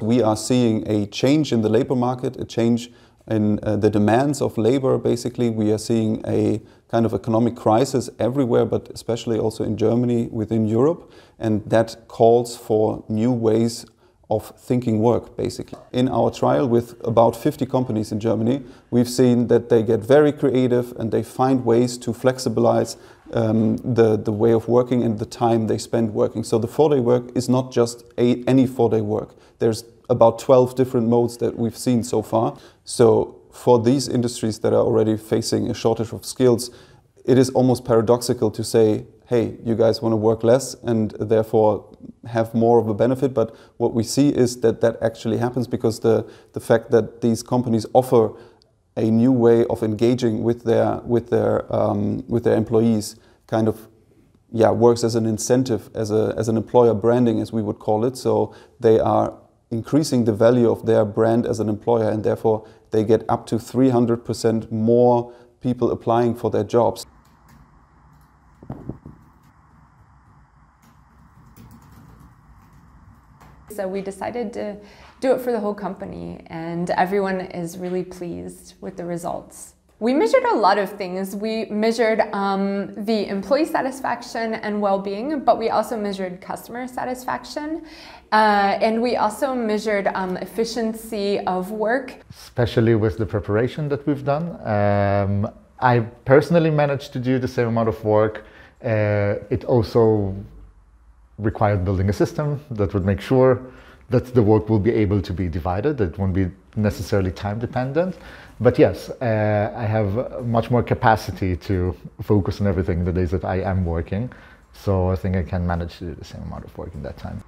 We are seeing a change in the labor market, a change in uh, the demands of labor. Basically, we are seeing a kind of economic crisis everywhere, but especially also in Germany, within Europe, and that calls for new ways of thinking work, basically. In our trial with about 50 companies in Germany, we've seen that they get very creative and they find ways to flexibilize um, the, the way of working and the time they spend working. So the four-day work is not just a, any four-day work. There's about 12 different modes that we've seen so far. So for these industries that are already facing a shortage of skills, it is almost paradoxical to say, hey, you guys want to work less and therefore have more of a benefit. But what we see is that that actually happens because the, the fact that these companies offer a new way of engaging with their, with their, um, with their employees kind of yeah, works as an incentive, as, a, as an employer branding, as we would call it. So they are increasing the value of their brand as an employer and therefore they get up to 300% more people applying for their jobs. So we decided to do it for the whole company, and everyone is really pleased with the results. We measured a lot of things. We measured um, the employee satisfaction and well-being, but we also measured customer satisfaction, uh, and we also measured um, efficiency of work. Especially with the preparation that we've done, um, I personally managed to do the same amount of work. Uh, it also required building a system that would make sure that the work will be able to be divided. It won't be necessarily time dependent. But yes, uh, I have much more capacity to focus on everything the days that I am working. So I think I can manage to do the same amount of work in that time.